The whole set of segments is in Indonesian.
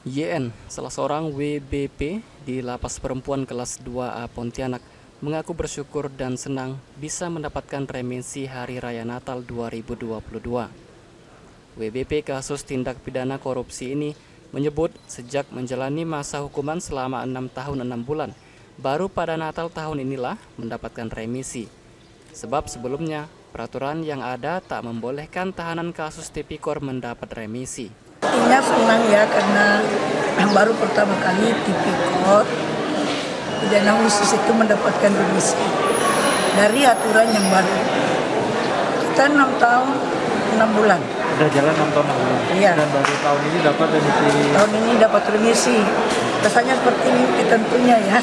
YN, salah seorang WBP di Lapas Perempuan kelas 2A Pontianak, mengaku bersyukur dan senang bisa mendapatkan remisi Hari Raya Natal 2022. WBP kasus tindak pidana korupsi ini menyebut sejak menjalani masa hukuman selama enam tahun enam bulan, baru pada Natal tahun inilah mendapatkan remisi. Sebab sebelumnya, peraturan yang ada tak membolehkan tahanan kasus tipikor mendapat remisi. Pastinya senang ya karena baru pertama kali tipikor pidana khusus itu mendapatkan remisi dari aturan yang baru. Kita enam tahun enam bulan. Udah jalan 6 tahun 6 bulan. Iya. Dan baru tahun ini dapat remisi. Tahun ini dapat remisi. Rasanya seperti mimpi tentunya ya.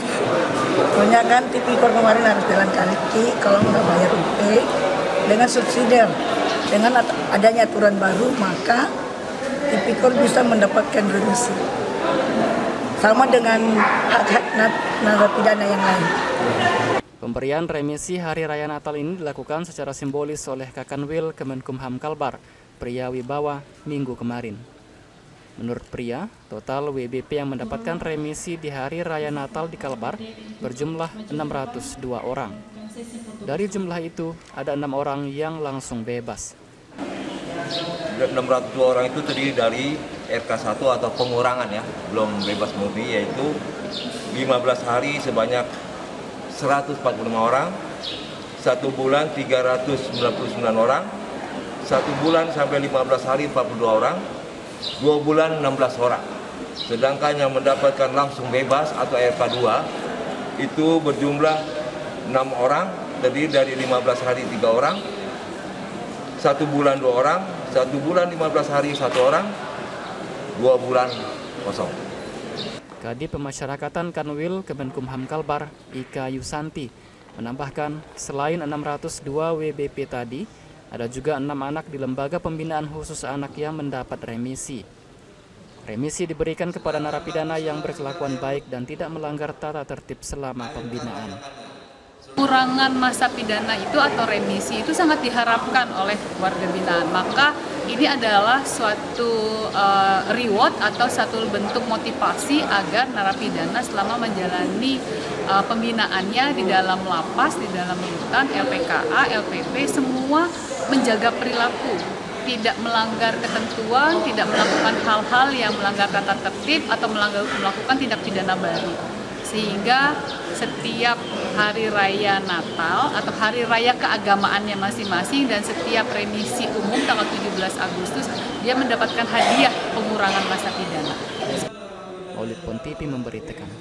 Soalnya kan tipikor kemarin harus jalan kaki kalau nggak bayar UP dengan subsidi. Dengan adanya aturan baru maka tipikor bisa mendapatkan remisi. Sama dengan hak-hak na- narapidana yang lain. Pemberian remisi Hari Raya Natal ini dilakukan secara simbolis oleh Kakanwil Kemenkumham Kalbar, pria wibawa, minggu kemarin. Menurut pria, total WBP yang mendapatkan remisi di Hari Raya Natal di Kalbar berjumlah 602 orang. Dari jumlah itu, ada enam orang yang langsung bebas. 602 orang itu terdiri dari RK1 atau pengurangan ya, belum bebas murni yaitu 15 hari sebanyak 145 orang, satu bulan 399 orang, satu bulan sampai 15 hari 42 orang, dua bulan 16 orang. Sedangkan yang mendapatkan langsung bebas atau RK2 itu berjumlah 6 orang, terdiri dari 15 hari 3 orang, satu bulan dua orang, satu bulan 15 hari satu orang, dua bulan kosong. Kadip Pemasyarakatan Kanwil Kemenkumham Kalbar, Ika Yusanti, menambahkan selain 602 WBP tadi, ada juga enam anak di Lembaga Pembinaan Khusus Anak yang mendapat remisi. Remisi diberikan kepada narapidana yang berkelakuan baik dan tidak melanggar tata tertib selama pembinaan. Kurangan masa pidana itu atau remisi itu sangat diharapkan oleh warga binaan. Maka ini adalah suatu eh, reward atau satu bentuk motivasi agar narapidana selama menjalani eh, pembinaannya di dalam lapas, di dalam rutan, LPKA, LPP semua menjaga perilaku tidak melanggar ketentuan, tidak melakukan hal-hal yang melanggar tata tertib atau melakukan tindak pidana baru sehingga setiap hari raya Natal atau hari raya keagamaannya masing-masing dan setiap remisi umum tanggal 17 Agustus dia mendapatkan hadiah pengurangan masa pidana. Oleh Pontipi memberi tekanan.